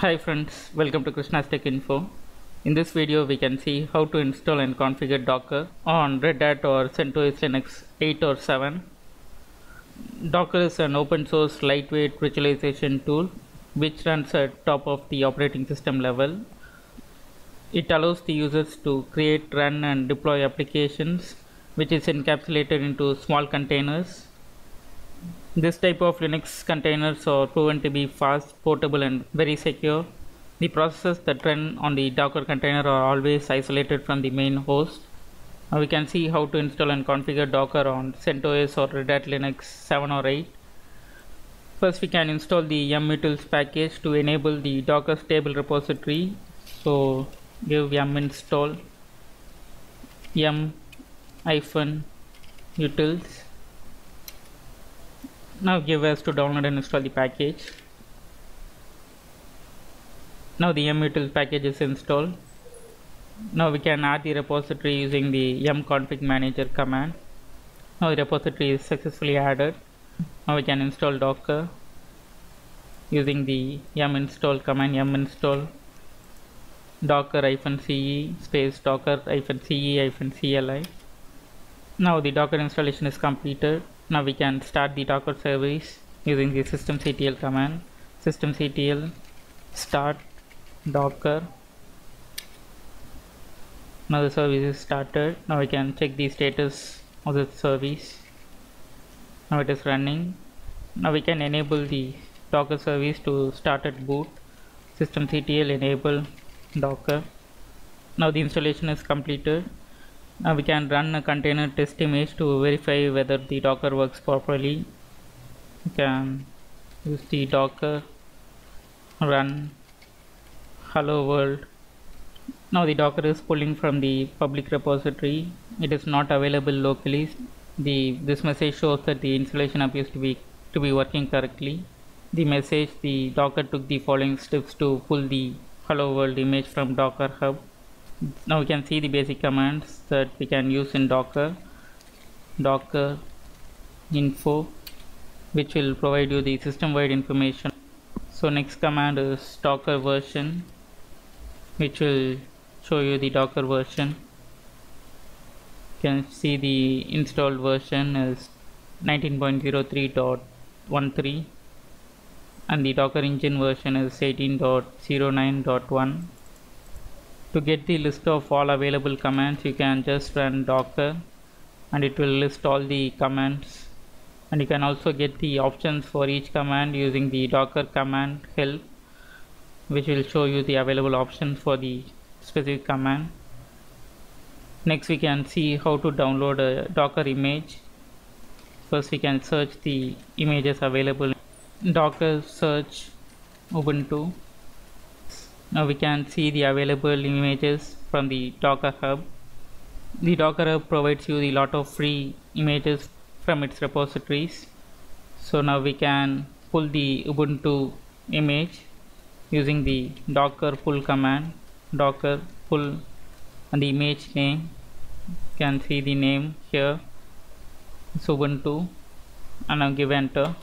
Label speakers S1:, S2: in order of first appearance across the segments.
S1: Hi friends, welcome to Krishna's Tech Info. In this video we can see how to install and configure Docker on Red Hat or CentOS Linux 8 or 7. Docker is an open source lightweight virtualization tool which runs at top of the operating system level. It allows the users to create, run and deploy applications which is encapsulated into small containers this type of Linux containers are proven to be fast, portable and very secure. The processes that run on the Docker container are always isolated from the main host. Now we can see how to install and configure Docker on CentOS or Red Hat Linux 7 or 8. First we can install the yumutils package to enable the Docker stable repository. So give yum install yum hyphen utils now give us to download and install the package. Now the yumutil package is installed. Now we can add the repository using the yum config manager command. Now the repository is successfully added. Now we can install docker using the yum install command yum install docker ce space docker ce cli now the docker installation is completed now we can start the docker service using the systemctl command. Systemctl start docker. Now the service is started. Now we can check the status of the service. Now it is running. Now we can enable the docker service to start at boot. Systemctl enable docker. Now the installation is completed now we can run a container test image to verify whether the docker works properly. We can use the docker run. Hello world. Now the docker is pulling from the public repository. It is not available locally. The this message shows that the installation appears to be to be working correctly. The message the docker took the following steps to pull the hello world image from docker hub now we can see the basic commands that we can use in docker. Docker info which will provide you the system wide information. So next command is docker version which will show you the docker version. You can see the installed version is 19.03.13 and the docker engine version is 18.09.1 to get the list of all available commands you can just run docker and it will list all the commands. And you can also get the options for each command using the docker command help which will show you the available options for the specific command. Next we can see how to download a docker image. First we can search the images available. Docker search ubuntu now we can see the available images from the docker hub. The docker hub provides you a lot of free images from its repositories. So now we can pull the ubuntu image using the docker pull command docker pull and the image name. You can see the name here. It's ubuntu and now give enter.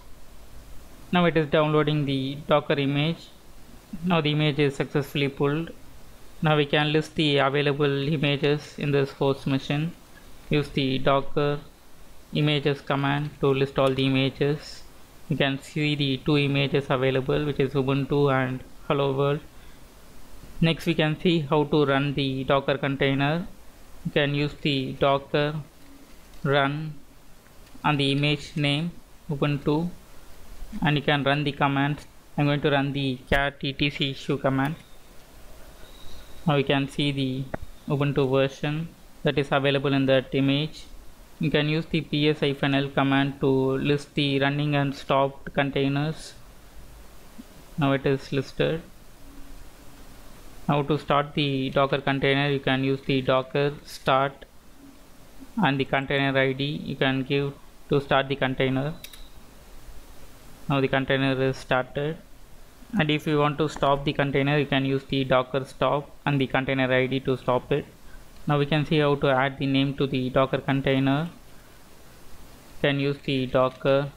S1: Now it is downloading the docker image Mm-hmm. now the image is successfully pulled. Now we can list the available images in this host machine. Use the docker images command to list all the images. You can see the two images available which is ubuntu and hello world. Next we can see how to run the docker container. You can use the docker run and the image name ubuntu. And you can run the commands I'm going to run the cat etc issue command. Now you can see the Ubuntu version that is available in that image. You can use the ps-l command to list the running and stopped containers. Now it is listed. Now to start the docker container you can use the docker start and the container id you can give to start the container. Now the container is started and if you want to stop the container you can use the docker stop and the container id to stop it. Now we can see how to add the name to the docker container. Can use the docker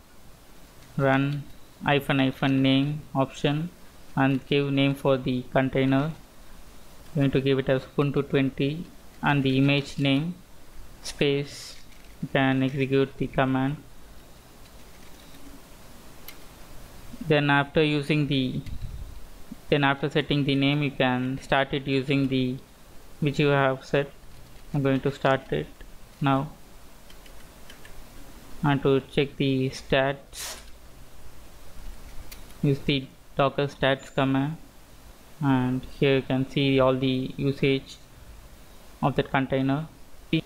S1: run hyphen hyphen name option and give name for the container. Going to give it as ubuntu 20 and the image name space. You can execute the command then after using the then after setting the name you can start it using the which you have set. I'm going to start it now. And to check the stats use the docker stats command and here you can see all the usage of that container.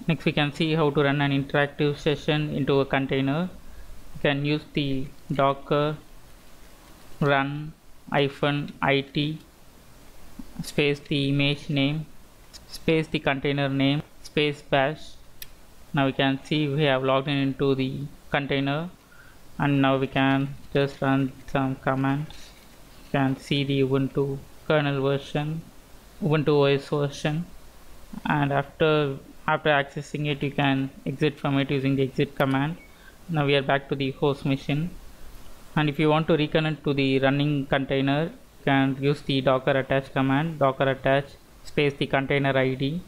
S1: Next we can see how to run an interactive session into a container. You can use the docker run hyphen it space the image name space the container name space bash. Now we can see we have logged in into the container and now we can just run some commands. You can see the ubuntu kernel version ubuntu os version. And after after accessing it you can exit from it using the exit command. Now we are back to the host machine and if you want to reconnect to the running container you can use the docker attach command docker attach space the container id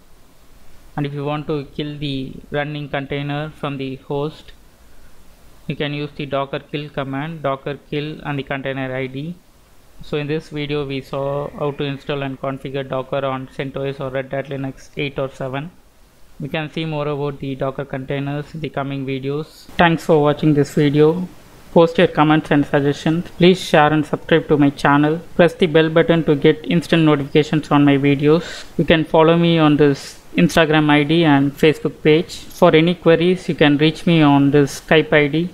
S1: and if you want to kill the running container from the host you can use the docker kill command docker kill and the container id so in this video we saw how to install and configure docker on CentOS or Red Hat Linux 8 or 7 we can see more about the docker containers in the coming videos. Thanks for watching this video post your comments and suggestions please share and subscribe to my channel. Press the bell button to get instant notifications on my videos. You can follow me on this instagram id and facebook page. For any queries you can reach me on this skype id